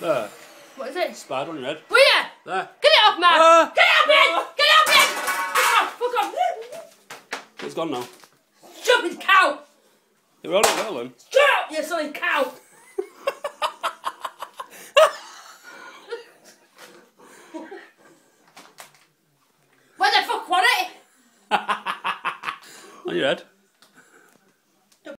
There. What is it? Spider on your head. Where? There. Get it off, man! Uh, Get it off me! Uh. Get it off man! Fuck off, fuck off! It's gone now. Stupid cow! You're on it well then. Shut up, you silly cow! Where the fuck was it? On your head.